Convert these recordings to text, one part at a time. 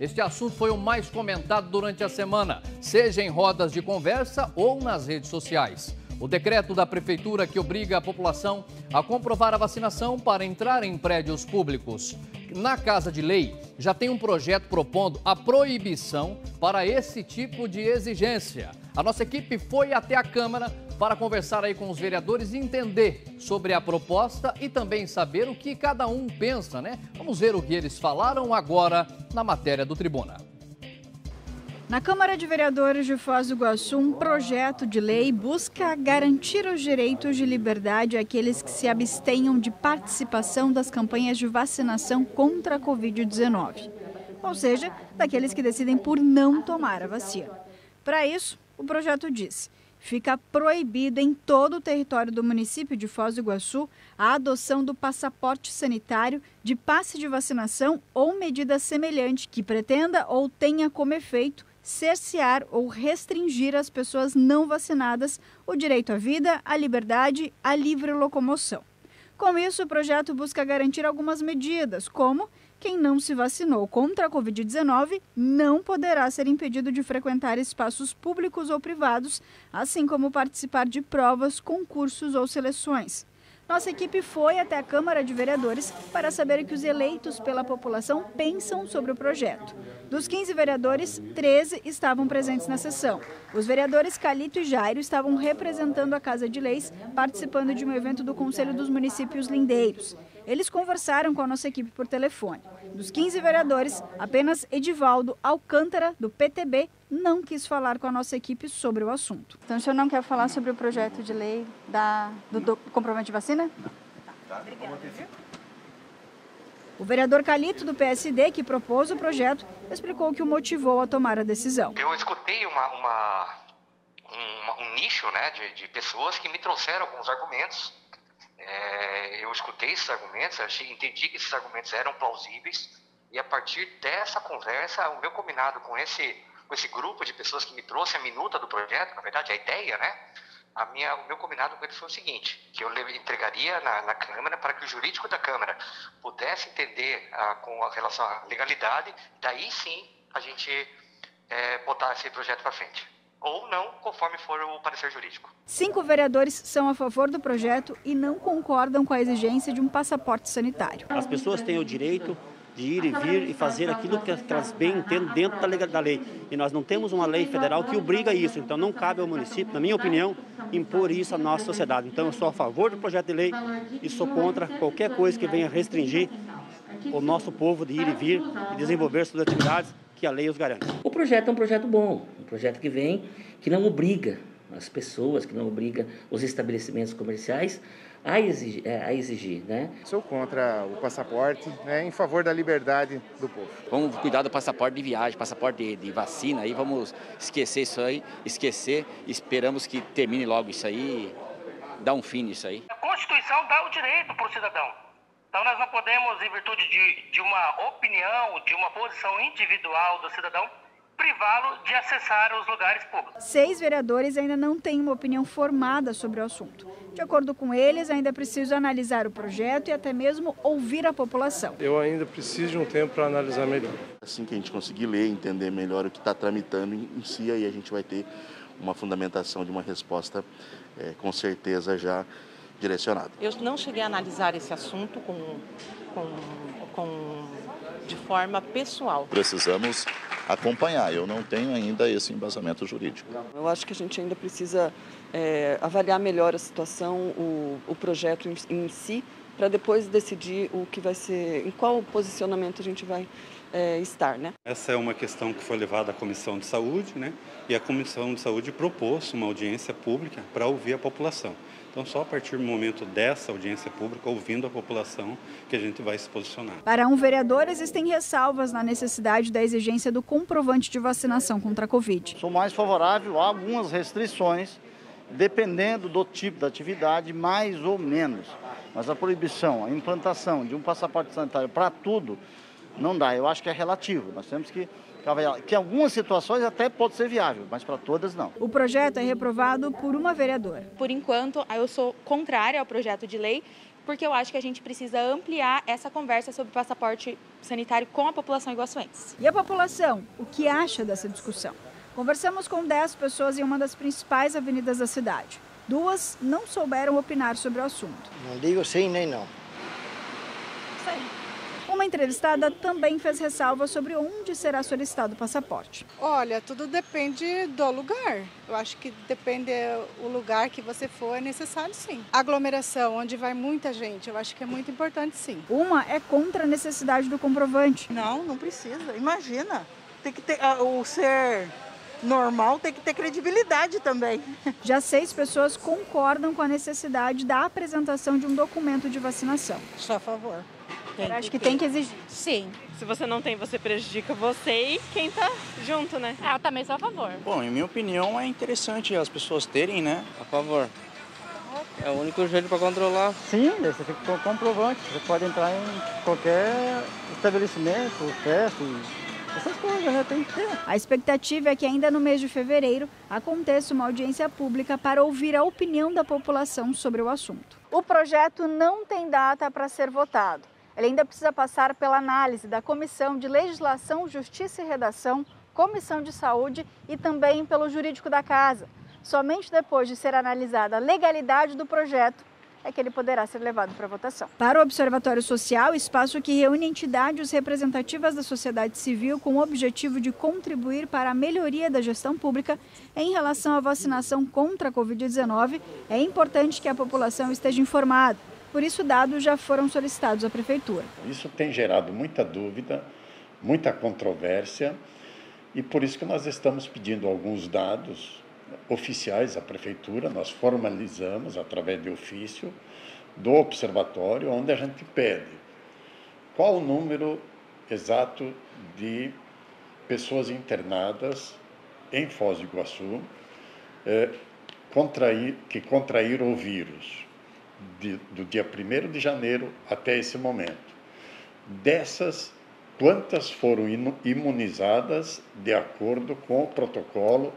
Este assunto foi o mais comentado durante a semana, seja em rodas de conversa ou nas redes sociais. O decreto da Prefeitura que obriga a população a comprovar a vacinação para entrar em prédios públicos. Na Casa de Lei, já tem um projeto propondo a proibição para esse tipo de exigência. A nossa equipe foi até a Câmara para conversar aí com os vereadores e entender sobre a proposta e também saber o que cada um pensa, né? Vamos ver o que eles falaram agora na matéria do Tribuna. Na Câmara de Vereadores de Foz do Iguaçu, um projeto de lei busca garantir os direitos de liberdade àqueles que se abstenham de participação das campanhas de vacinação contra a Covid-19, ou seja, daqueles que decidem por não tomar a vacina. Para isso, o projeto diz: fica proibido em todo o território do município de Foz do Iguaçu a adoção do passaporte sanitário, de passe de vacinação ou medida semelhante que pretenda ou tenha como efeito cercear ou restringir às pessoas não vacinadas o direito à vida, à liberdade, à livre locomoção. Com isso, o projeto busca garantir algumas medidas, como quem não se vacinou contra a Covid-19 não poderá ser impedido de frequentar espaços públicos ou privados, assim como participar de provas, concursos ou seleções. Nossa equipe foi até a Câmara de Vereadores para saber o que os eleitos pela população pensam sobre o projeto. Dos 15 vereadores, 13 estavam presentes na sessão. Os vereadores Calito e Jairo estavam representando a Casa de Leis, participando de um evento do Conselho dos Municípios Lindeiros. Eles conversaram com a nossa equipe por telefone. Dos 15 vereadores, apenas Edivaldo Alcântara, do PTB, não quis falar com a nossa equipe sobre o assunto. Então, o senhor não quer falar sobre o projeto de lei da, do, do comprovante de vacina? Tá. Obrigada. O vereador Calito, do PSD, que propôs o projeto, explicou o que o motivou a tomar a decisão. Eu escutei uma, uma um, um, nicho né, de, de pessoas que me trouxeram alguns argumentos é, eu escutei esses argumentos, achei, entendi que esses argumentos eram plausíveis e a partir dessa conversa, o meu combinado com esse, com esse grupo de pessoas que me trouxe a minuta do projeto, na verdade a ideia, né? A minha, o meu combinado com eles foi o seguinte, que eu entregaria na, na Câmara para que o jurídico da Câmara pudesse entender ah, com relação à legalidade, daí sim a gente é, botar esse projeto para frente ou não, conforme for o parecer jurídico. Cinco vereadores são a favor do projeto e não concordam com a exigência de um passaporte sanitário. As pessoas têm o direito de ir e vir e fazer aquilo que elas bem entendem dentro da, lei. E nós não temos uma lei federal que obriga isso. Então não cabe ao município, na minha opinião, impor isso à nossa sociedade. Então eu sou a favor do projeto de lei e sou contra qualquer coisa que venha restringir o nosso povo de ir e vir e desenvolver suas atividades que a lei os garante. O projeto é um projeto bom, projeto que vem, que não obriga as pessoas, que não obriga os estabelecimentos comerciais a exigir, é, a exigir né? Sou contra o passaporte, né, em favor da liberdade do povo. Vamos cuidar do passaporte de viagem, passaporte de, de vacina, aí vamos esquecer isso aí, esquecer, esperamos que termine logo isso aí, dar um fim nisso aí. A Constituição dá o direito para o cidadão então, nós não podemos, em virtude de, de uma opinião, de uma posição individual do cidadão, privá-lo de acessar os lugares públicos. Seis vereadores ainda não têm uma opinião formada sobre o assunto. De acordo com eles, ainda é preciso analisar o projeto e até mesmo ouvir a população. Eu ainda preciso de um tempo para analisar melhor. Assim que a gente conseguir ler, entender melhor o que está tramitando em si, aí a gente vai ter uma fundamentação de uma resposta, é, com certeza já direcionado. Eu não cheguei a analisar esse assunto com, com, com, de forma pessoal. Precisamos acompanhar, eu não tenho ainda esse embasamento jurídico. Eu acho que a gente ainda precisa é, avaliar melhor a situação, o, o projeto em, em si, para depois decidir o que vai ser, em qual posicionamento a gente vai é, estar. Né? Essa é uma questão que foi levada à Comissão de Saúde, né? e a Comissão de Saúde propôs uma audiência pública para ouvir a população. Então, só a partir do momento dessa audiência pública, ouvindo a população, que a gente vai se posicionar. Para um vereador, existem ressalvas na necessidade da exigência do comprovante de vacinação contra a Covid. Sou mais favorável a algumas restrições, dependendo do tipo da atividade, mais ou menos. Mas a proibição, a implantação de um passaporte sanitário para tudo, não dá. Eu acho que é relativo. Nós temos que que em algumas situações até pode ser viável, mas para todas não. O projeto é reprovado por uma vereadora. Por enquanto, eu sou contrária ao projeto de lei porque eu acho que a gente precisa ampliar essa conversa sobre passaporte sanitário com a população iguaçuense. E a população, o que acha dessa discussão? Conversamos com 10 pessoas em uma das principais avenidas da cidade. Duas não souberam opinar sobre o assunto. Não digo sim nem não. Uma entrevistada também fez ressalvas sobre onde será solicitado o passaporte. Olha, tudo depende do lugar. Eu acho que depende o lugar que você for, é necessário sim. Aglomeração, onde vai muita gente, eu acho que é muito importante sim. Uma é contra a necessidade do comprovante. Não, não precisa. Imagina. Tem que ter o ser normal tem que ter credibilidade também. Já seis pessoas concordam com a necessidade da apresentação de um documento de vacinação. Só a favor. Tem acho que, que tem que exigir. Sim. Se você não tem, você prejudica você e quem tá junto, né? Ah, eu também sou a favor. Bom, em minha opinião, é interessante as pessoas terem, né? A favor. É o único jeito para controlar. Sim, você fica com comprovante. Você pode entrar em qualquer estabelecimento, festa, essas coisas, né? Tem que ter. A expectativa é que ainda no mês de fevereiro aconteça uma audiência pública para ouvir a opinião da população sobre o assunto. O projeto não tem data para ser votado. Ele ainda precisa passar pela análise da Comissão de Legislação, Justiça e Redação, Comissão de Saúde e também pelo Jurídico da Casa. Somente depois de ser analisada a legalidade do projeto é que ele poderá ser levado para votação. Para o Observatório Social, espaço que reúne entidades representativas da sociedade civil com o objetivo de contribuir para a melhoria da gestão pública em relação à vacinação contra a Covid-19, é importante que a população esteja informada. Por isso, dados já foram solicitados à Prefeitura. Isso tem gerado muita dúvida, muita controvérsia, e por isso que nós estamos pedindo alguns dados oficiais à prefeitura, nós formalizamos através de ofício do observatório, onde a gente pede qual o número exato de pessoas internadas em Foz do Iguaçu eh, contrair, que contraíram o vírus de, do dia 1 de janeiro até esse momento. Dessas, quantas foram imunizadas de acordo com o protocolo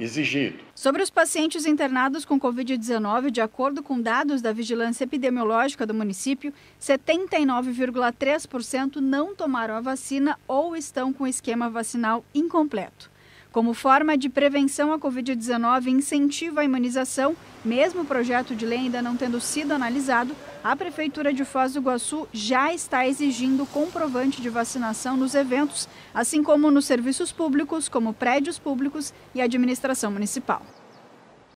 exigido. Sobre os pacientes internados com Covid-19, de acordo com dados da Vigilância Epidemiológica do município, 79,3% não tomaram a vacina ou estão com esquema vacinal incompleto. Como forma de prevenção à Covid-19 e incentivo à imunização, mesmo o projeto de lei ainda não tendo sido analisado, a Prefeitura de Foz do Iguaçu já está exigindo comprovante de vacinação nos eventos, assim como nos serviços públicos, como prédios públicos e administração municipal.